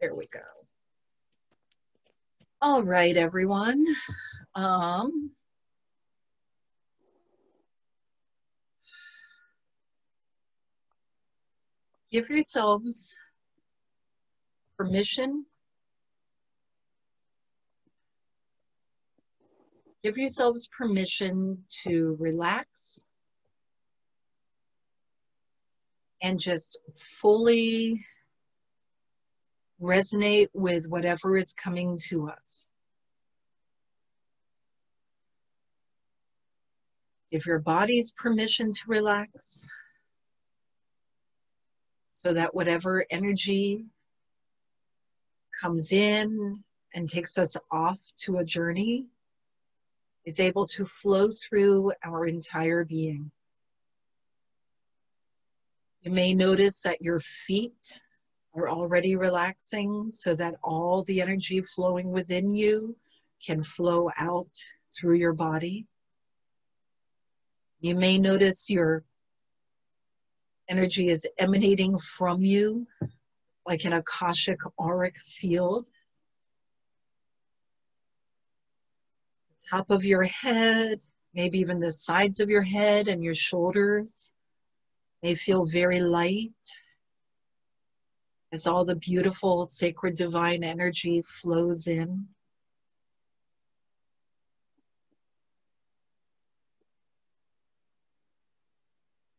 There we go. All right, everyone. Um, give yourselves permission. Give yourselves permission to relax and just fully resonate with whatever is coming to us. Give your body's permission to relax so that whatever energy comes in and takes us off to a journey is able to flow through our entire being. You may notice that your feet are already relaxing so that all the energy flowing within you can flow out through your body. You may notice your energy is emanating from you like an Akashic auric field. The top of your head, maybe even the sides of your head and your shoulders may feel very light as all the beautiful sacred divine energy flows in.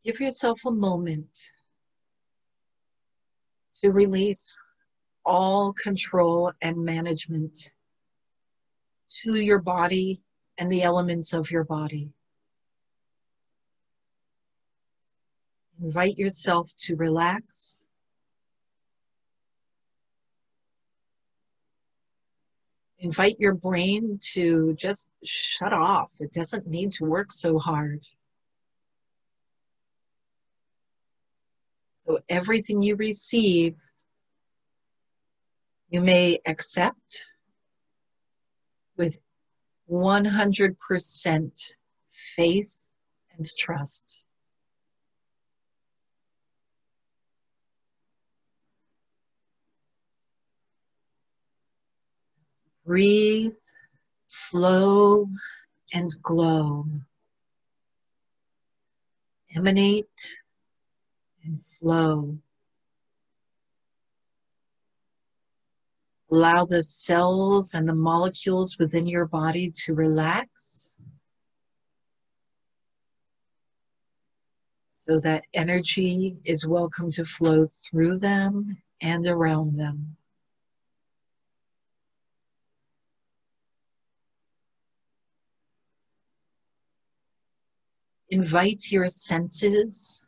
Give yourself a moment to release all control and management to your body and the elements of your body. Invite yourself to relax. Invite your brain to just shut off. It doesn't need to work so hard. So everything you receive, you may accept with 100% faith and trust. Breathe, flow, and glow. Emanate and flow. Allow the cells and the molecules within your body to relax so that energy is welcome to flow through them and around them. Invite your senses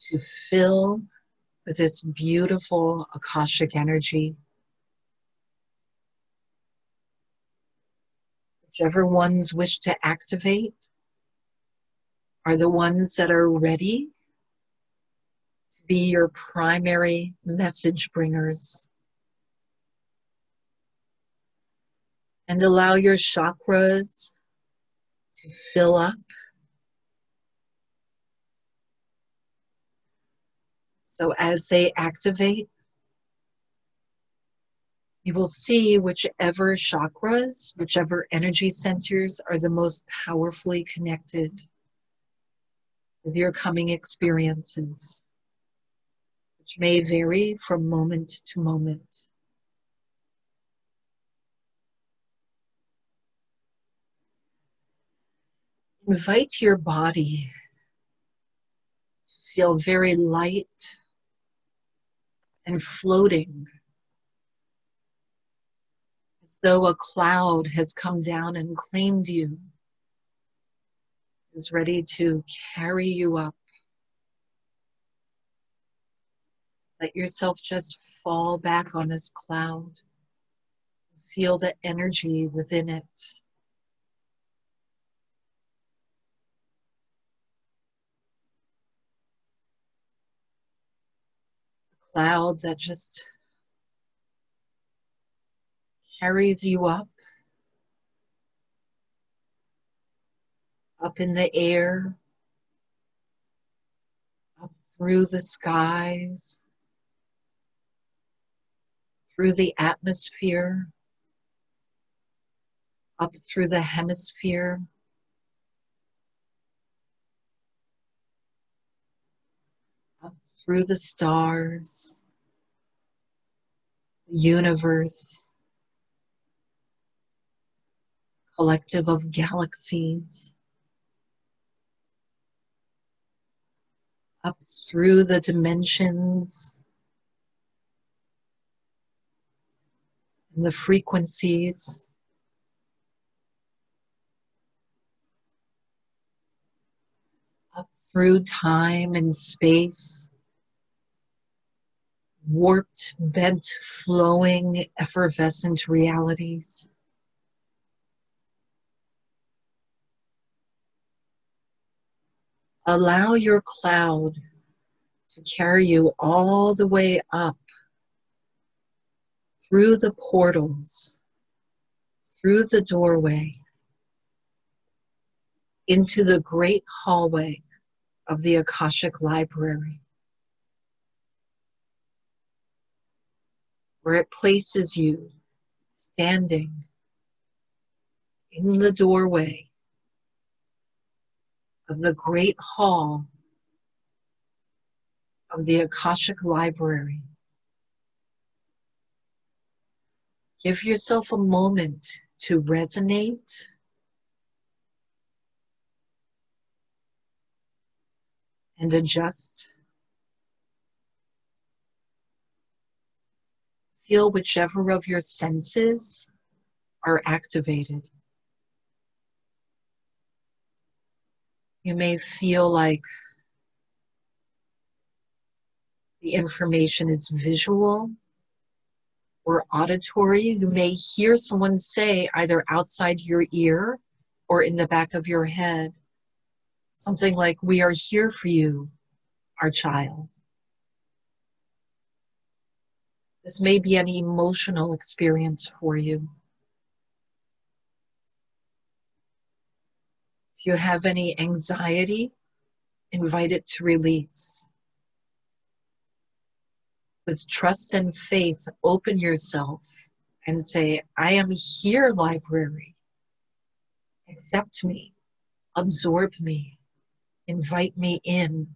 to fill with this beautiful Akashic energy. Whichever ones wish to activate are the ones that are ready to be your primary message bringers. And allow your chakras to fill up So as they activate, you will see whichever chakras, whichever energy centers are the most powerfully connected with your coming experiences, which may vary from moment to moment. Invite your body to feel very light and floating as though a cloud has come down and claimed you, is ready to carry you up. Let yourself just fall back on this cloud. Feel the energy within it. Cloud that just carries you up, up in the air, up through the skies, through the atmosphere, up through the hemisphere. Through the stars, the universe, collective of galaxies. Up through the dimensions and the frequencies. Up through time and space, warped, bent, flowing, effervescent realities. Allow your cloud to carry you all the way up through the portals, through the doorway, into the great hallway of the Akashic Library, where it places you standing in the doorway of the great hall of the Akashic Library. Give yourself a moment to resonate and adjust. Feel whichever of your senses are activated. You may feel like the information is visual or auditory. You may hear someone say, either outside your ear or in the back of your head, Something like, We are here for you, our child. This may be an emotional experience for you. If you have any anxiety, invite it to release. With trust and faith, open yourself and say, I am here, library. Accept me, absorb me, invite me in.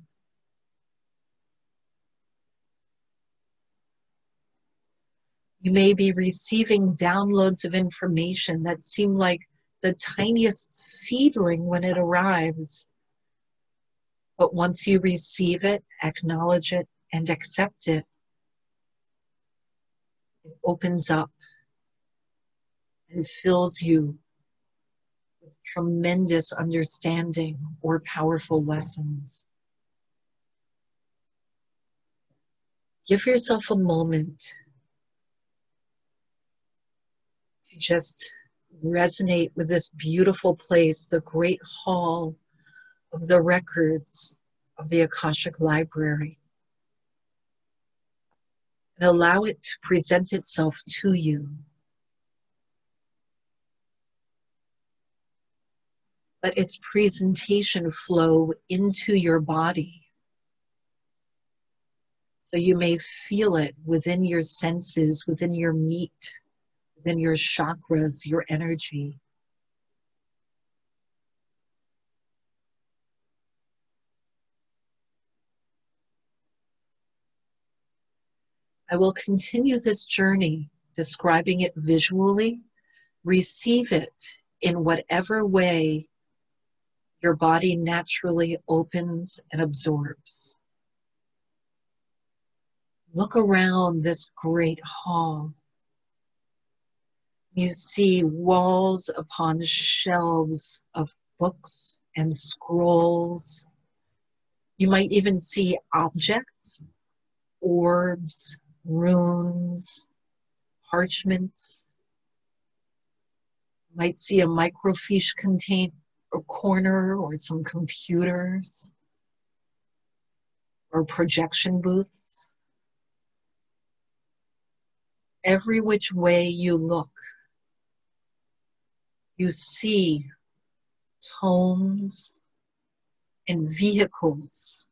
You may be receiving downloads of information that seem like the tiniest seedling when it arrives. But once you receive it, acknowledge it, and accept it, it opens up and fills you with tremendous understanding or powerful lessons. Give yourself a moment to just resonate with this beautiful place, the great hall of the records of the Akashic Library. And allow it to present itself to you. let its presentation flow into your body. So you may feel it within your senses, within your meat, within your chakras, your energy. I will continue this journey describing it visually. Receive it in whatever way your body naturally opens and absorbs. Look around this great hall. You see walls upon shelves of books and scrolls. You might even see objects, orbs, runes, parchments. You might see a microfiche contain, a corner or some computers or projection booths. Every which way you look, you see tomes and vehicles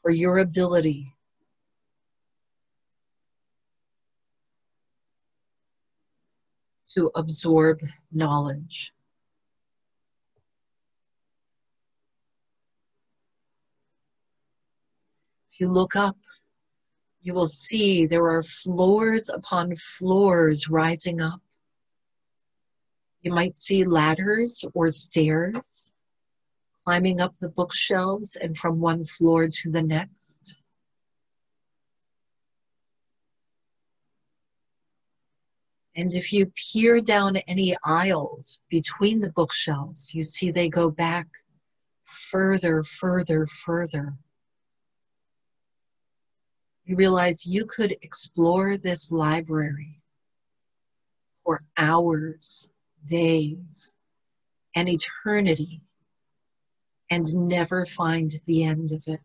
for your ability to absorb knowledge. If you look up, you will see there are floors upon floors rising up. You might see ladders or stairs climbing up the bookshelves and from one floor to the next. And if you peer down any aisles between the bookshelves, you see they go back further, further, further. You realize you could explore this library for hours, days, and eternity and never find the end of it.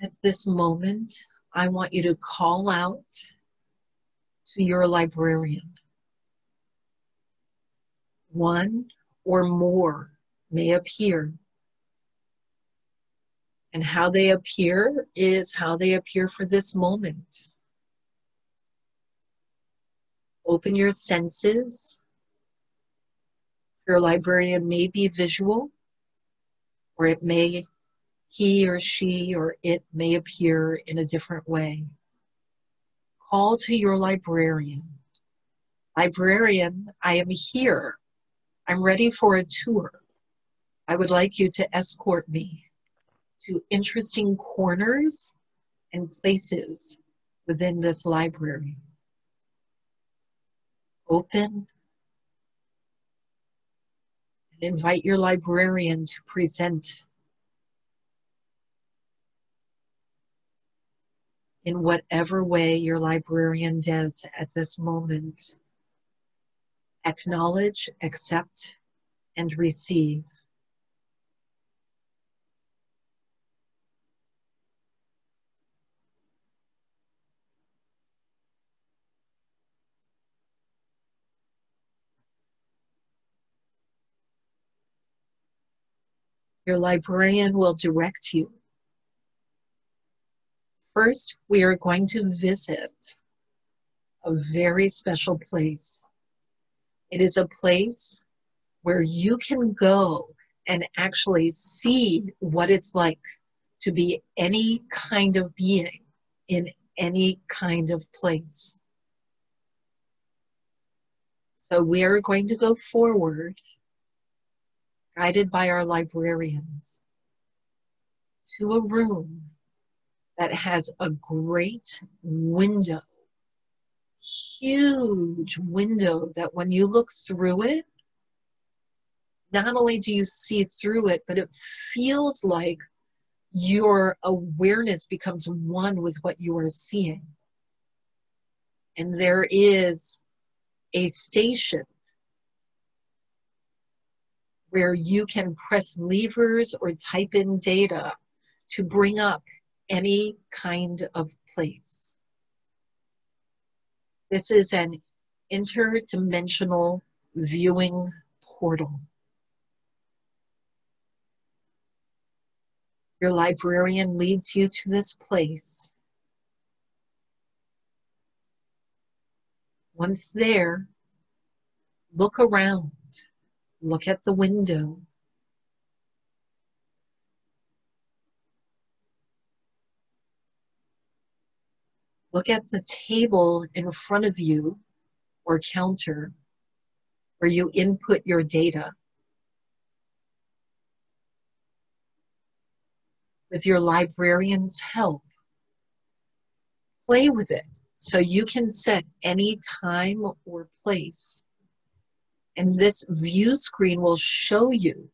At this moment, I want you to call out to your librarian. One or more may appear. And how they appear is how they appear for this moment. Open your senses. Your librarian may be visual, or it may he or she or it may appear in a different way. Call to your librarian. Librarian, I am here. I'm ready for a tour. I would like you to escort me to interesting corners and places within this library. Open and invite your librarian to present in whatever way your librarian does at this moment. Acknowledge, accept, and receive. Your librarian will direct you First, we are going to visit a very special place. It is a place where you can go and actually see what it's like to be any kind of being in any kind of place. So we are going to go forward, guided by our librarians, to a room that has a great window, huge window that when you look through it, not only do you see through it, but it feels like your awareness becomes one with what you are seeing. And there is a station where you can press levers or type in data to bring up any kind of place. This is an interdimensional viewing portal. Your librarian leads you to this place. Once there, look around, look at the window, Look at the table in front of you or counter where you input your data. With your librarian's help, play with it so you can set any time or place. And this view screen will show you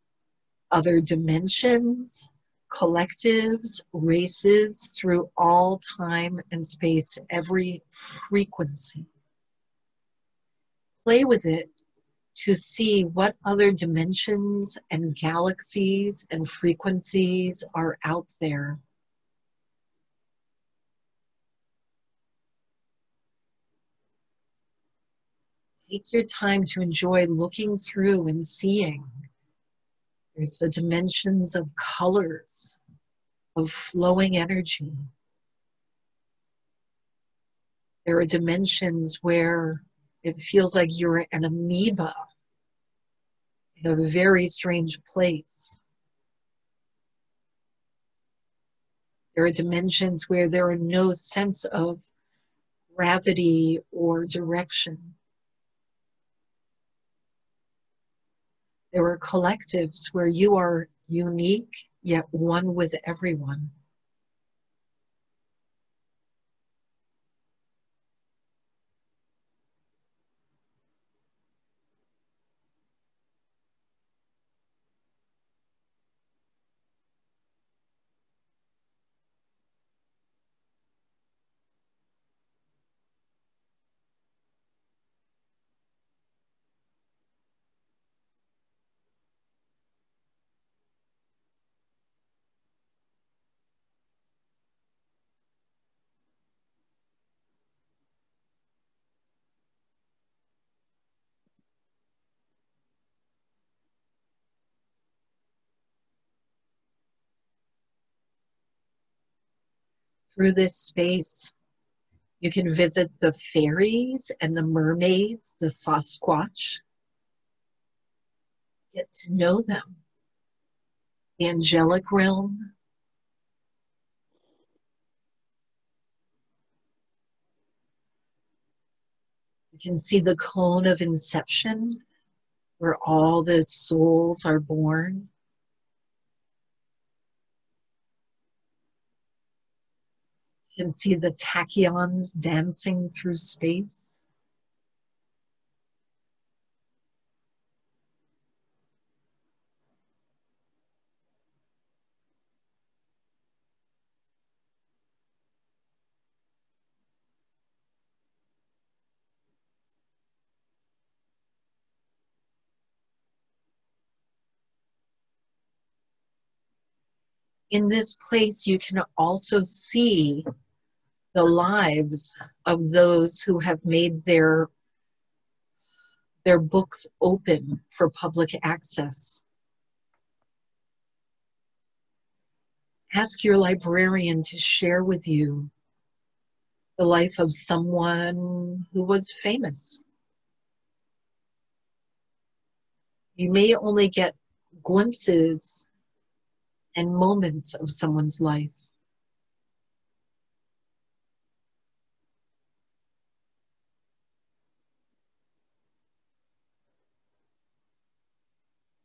other dimensions, collectives, races through all time and space, every frequency. Play with it to see what other dimensions and galaxies and frequencies are out there. Take your time to enjoy looking through and seeing. There's the dimensions of colors, of flowing energy. There are dimensions where it feels like you're an amoeba in a very strange place. There are dimensions where there are no sense of gravity or direction. There are collectives where you are unique yet one with everyone. Through this space. You can visit the fairies and the mermaids, the Sasquatch. Get to know them. The angelic realm. You can see the cone of inception where all the souls are born. Can see the tachyons dancing through space. in this place, you can also see the lives of those who have made their their books open for public access. Ask your librarian to share with you the life of someone who was famous. You may only get glimpses and moments of someone's life.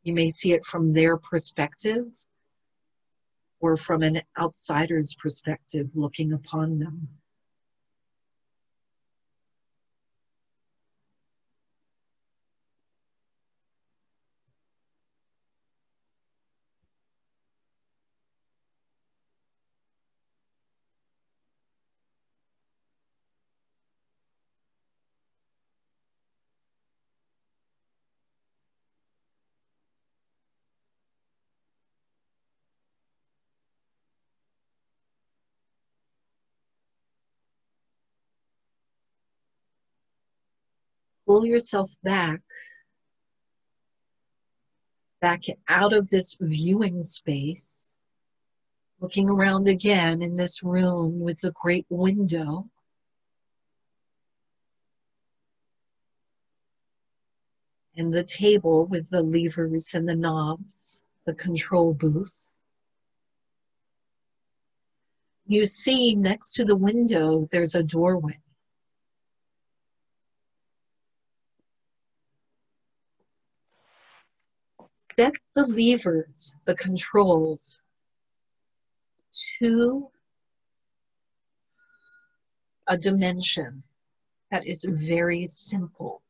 You may see it from their perspective or from an outsider's perspective looking upon them. Pull yourself back, back out of this viewing space, looking around again in this room with the great window. And the table with the levers and the knobs, the control booth. You see next to the window, there's a doorway. Set the levers, the controls, to a dimension that is very simple,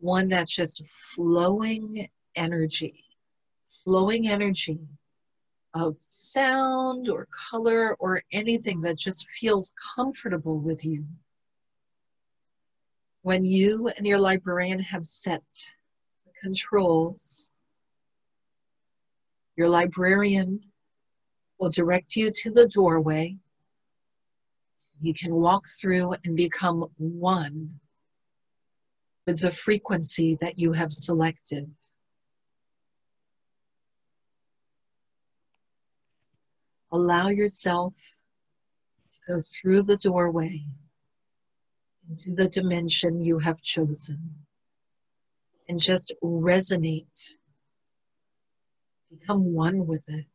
one that's just flowing energy, flowing energy of sound or color or anything that just feels comfortable with you. When you and your librarian have set the controls, your librarian will direct you to the doorway. You can walk through and become one with the frequency that you have selected. Allow yourself to go through the doorway into the dimension you have chosen and just resonate. Become one with it.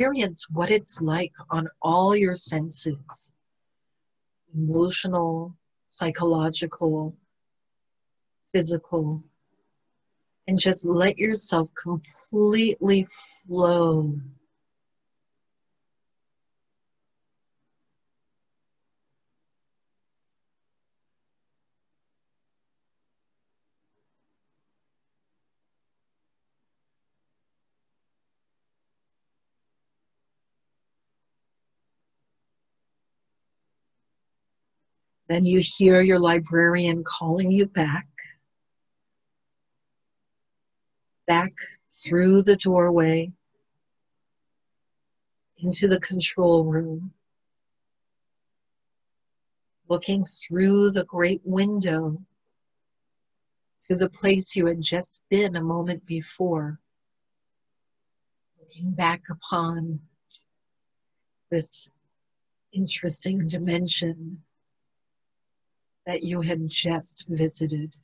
experience what it's like on all your senses emotional, psychological, physical, and just let yourself completely flow. Then you hear your librarian calling you back, back through the doorway into the control room, looking through the great window to the place you had just been a moment before, looking back upon this interesting dimension that you had just visited.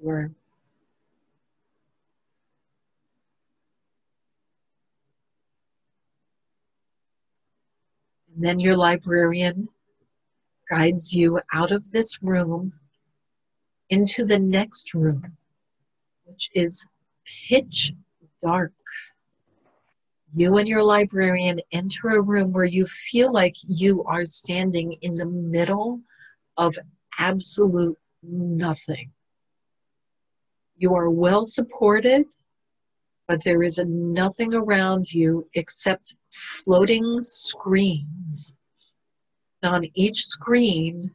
Were And then your librarian guides you out of this room into the next room, which is pitch dark you and your librarian enter a room where you feel like you are standing in the middle of absolute nothing. You are well supported, but there is nothing around you except floating screens. And on each screen,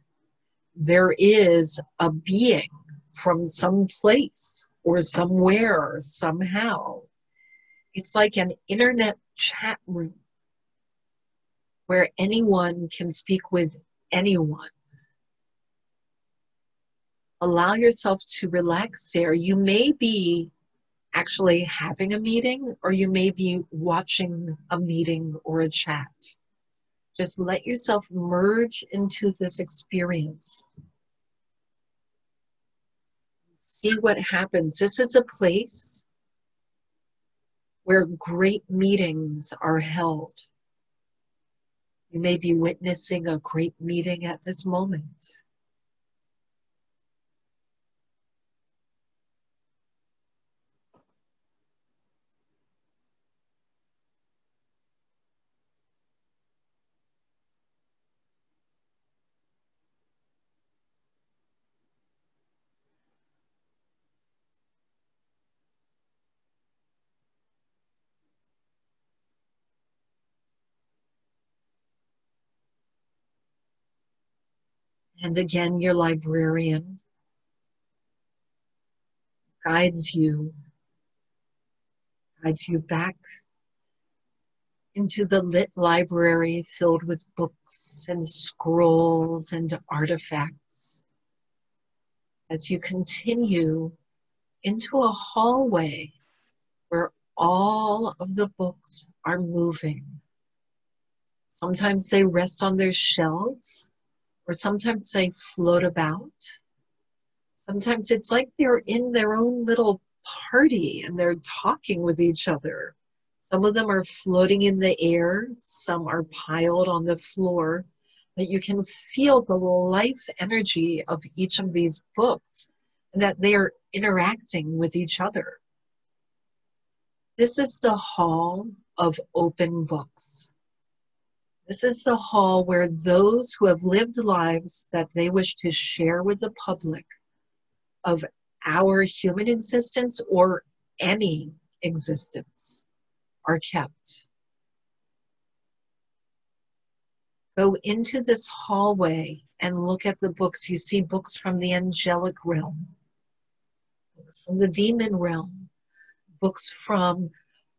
there is a being from some place or somewhere, somehow it's like an internet chat room where anyone can speak with anyone. Allow yourself to relax there. You may be actually having a meeting or you may be watching a meeting or a chat. Just let yourself merge into this experience. See what happens. This is a place where great meetings are held. You may be witnessing a great meeting at this moment. And again, your librarian guides you, guides you back into the lit library filled with books and scrolls and artifacts. As you continue into a hallway where all of the books are moving. Sometimes they rest on their shelves, or sometimes they float about. Sometimes it's like they're in their own little party and they're talking with each other. Some of them are floating in the air, some are piled on the floor, but you can feel the life energy of each of these books and that they are interacting with each other. This is the hall of open books. This is the hall where those who have lived lives that they wish to share with the public of our human existence or any existence are kept. Go into this hallway and look at the books. You see books from the angelic realm, books from the demon realm, books from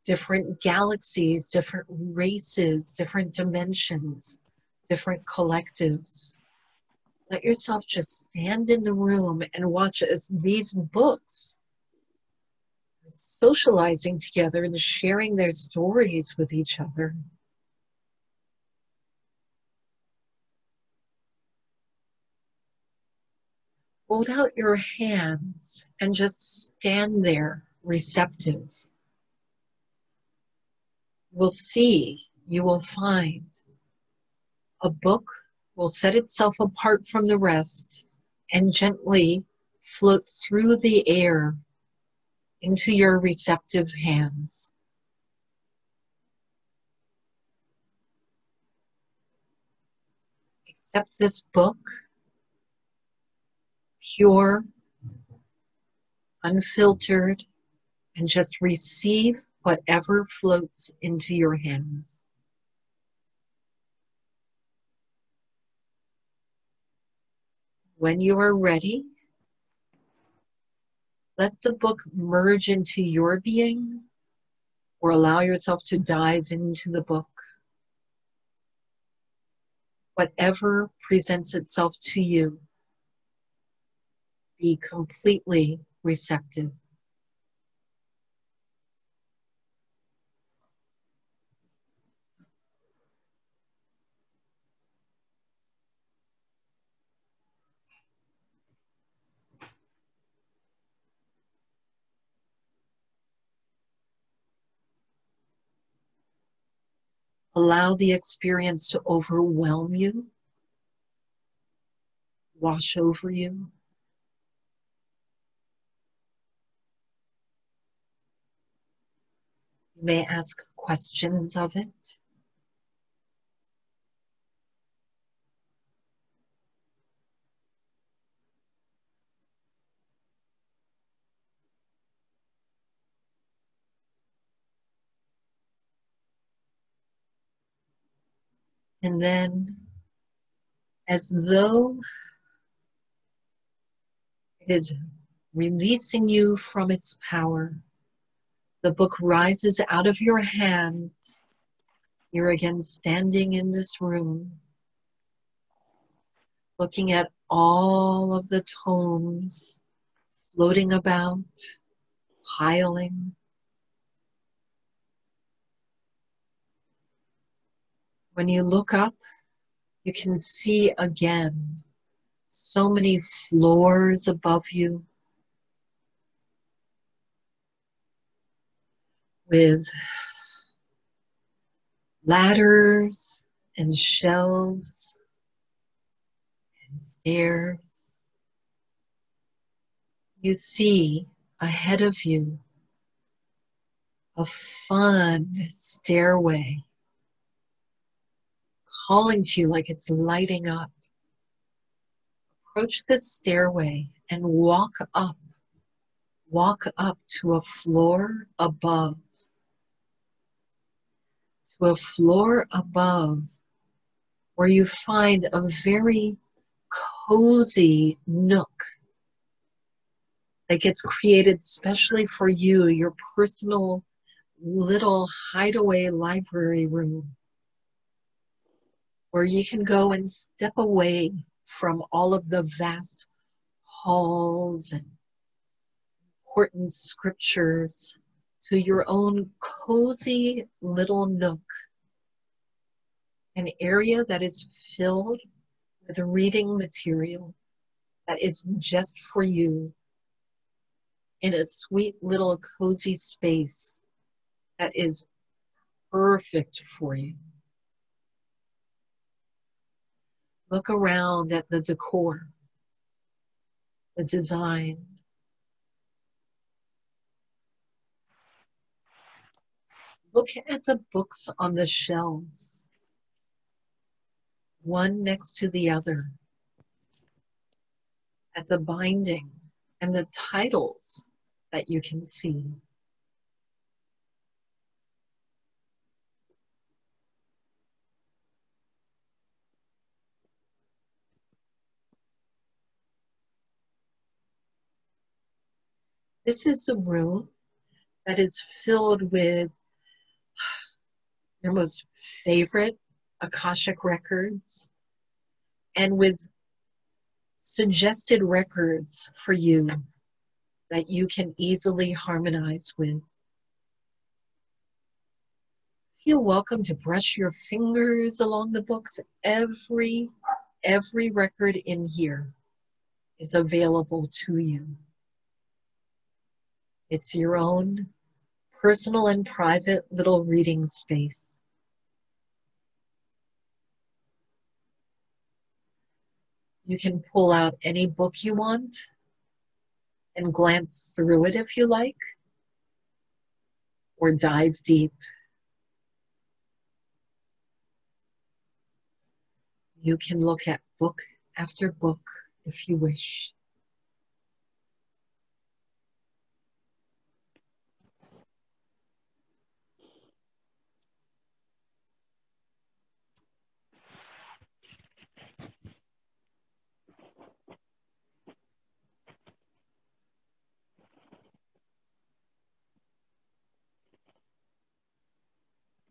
different galaxies, different races, different dimensions, different collectives. Let yourself just stand in the room and watch as these books socializing together and sharing their stories with each other. Hold out your hands and just stand there receptive. We'll see, you will find a book will set itself apart from the rest and gently float through the air into your receptive hands. Accept this book, pure, unfiltered, and just receive whatever floats into your hands. When you are ready, let the book merge into your being or allow yourself to dive into the book. Whatever presents itself to you, be completely receptive. Allow the experience to overwhelm you, wash over you. You may ask questions of it. And then, as though it is releasing you from its power, the book rises out of your hands. You're again standing in this room, looking at all of the tomes floating about, piling. When you look up, you can see again so many floors above you with ladders and shelves and stairs. You see ahead of you a fun stairway calling to you like it's lighting up. Approach the stairway and walk up. Walk up to a floor above. To a floor above where you find a very cozy nook that gets created specially for you, your personal little hideaway library room where you can go and step away from all of the vast halls and important scriptures to your own cozy little nook, an area that is filled with reading material that is just for you in a sweet little cozy space that is perfect for you. Look around at the decor, the design. Look at the books on the shelves, one next to the other, at the binding and the titles that you can see. This is the room that is filled with your most favorite Akashic records and with suggested records for you that you can easily harmonize with. Feel welcome to brush your fingers along the books. Every every record in here is available to you. It's your own personal and private little reading space. You can pull out any book you want and glance through it if you like, or dive deep. You can look at book after book if you wish.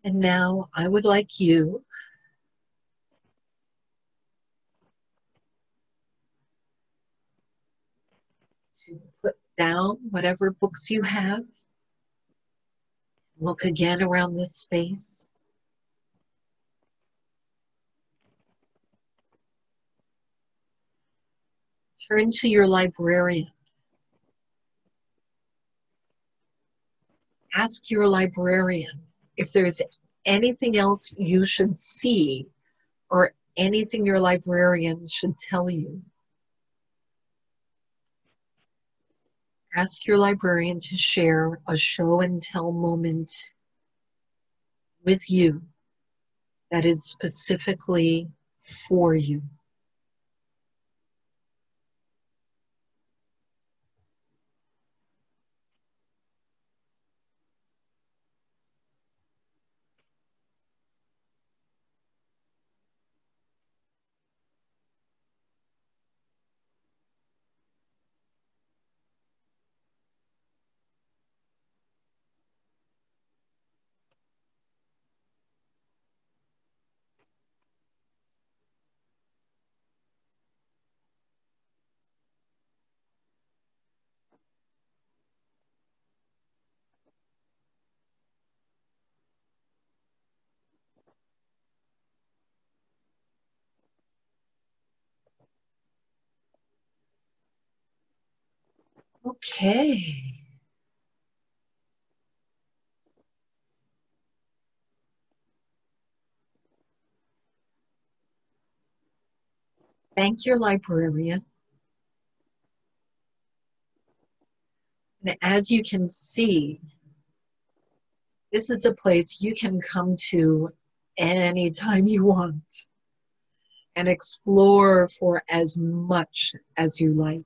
And now I would like you to put down whatever books you have. Look again around this space. Turn to your librarian. Ask your librarian if there's anything else you should see or anything your librarian should tell you. Ask your librarian to share a show and tell moment with you that is specifically for you. Okay. Thank your librarian. And as you can see, this is a place you can come to anytime you want and explore for as much as you like.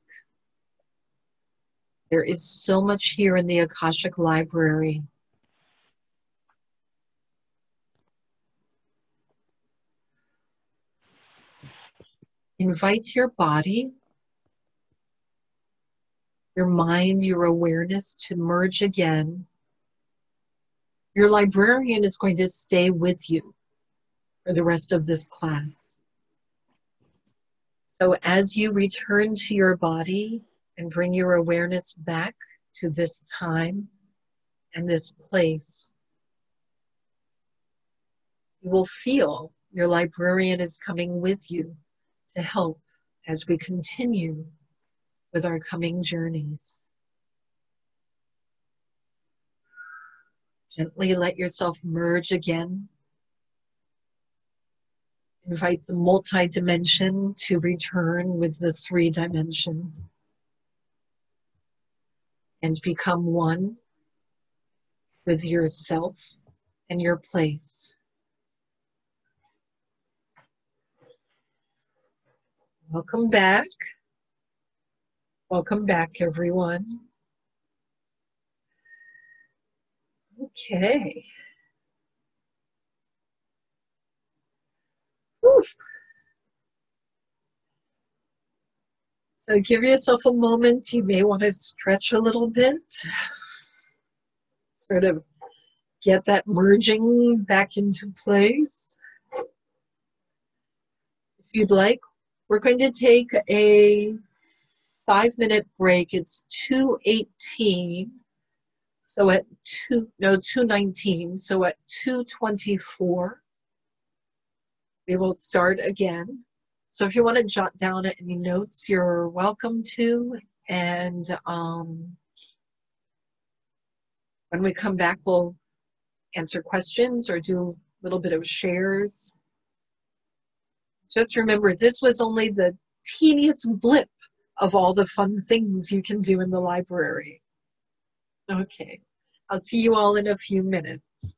There is so much here in the Akashic Library. Invite your body, your mind, your awareness to merge again. Your librarian is going to stay with you for the rest of this class. So as you return to your body, and bring your awareness back to this time and this place. You will feel your librarian is coming with you to help as we continue with our coming journeys. Gently let yourself merge again. Invite the multi-dimension to return with the three-dimension and become one with yourself and your place. Welcome back. Welcome back, everyone. Okay. Oof. So give yourself a moment. You may want to stretch a little bit. Sort of get that merging back into place. If you'd like, we're going to take a five minute break. It's 218. So at two, no, 219. So at 224, we will start again. So if you want to jot down any notes, you're welcome to. And um, when we come back, we'll answer questions or do a little bit of shares. Just remember, this was only the teeniest blip of all the fun things you can do in the library. Okay, I'll see you all in a few minutes.